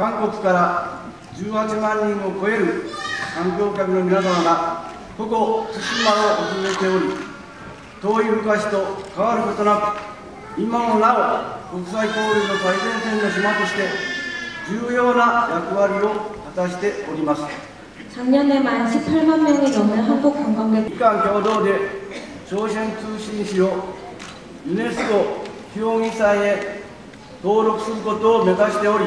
韓国から18万人を超える観光客の皆様がここ対馬を訪れており遠い昔と変わることなく今もなお国際交流の最前線の島として重要な役割を果たしております 작년에만 18만 명이 넘는 한국 관광객 日韓共同で朝鮮通信使をユネスコ基本遺産へ登録することを目指しており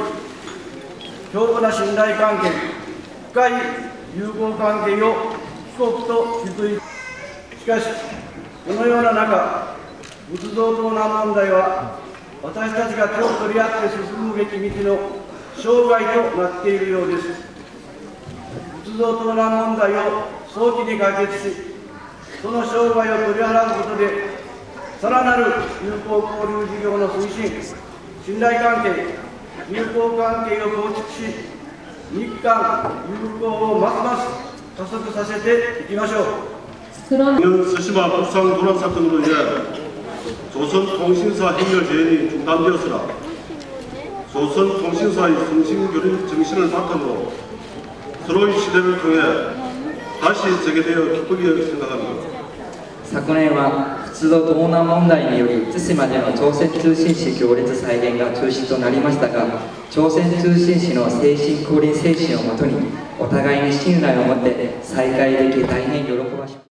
強固な信頼関係深い友好関係を帰国と築いしかしこのような中仏像盗難問題は私たちが手を取り合って進むべき道の障害となっているようです。仏像盗難問題を早期に解決しその障害を取り払うことでさらなる友好交流事業の推進信頼関係友好関係を構築し日韓友好をますます加速させていきましょう 그런 작년 스시마 북상 도난 사건으로 인해 조선통신사 행렬 제연이 중단되었으나 조선통신사의 성신교류 정신을 바탕으로 서로의 시대를 통해 다시 재개되어 기쁘게 생각합니다. 昨年 鉄道盗難問題により対馬での朝鮮通信使行列再現が中止となりましたが朝鮮通信使の精神降臨精神をもとにお互いに信頼を持って再開でき大変喜ばしい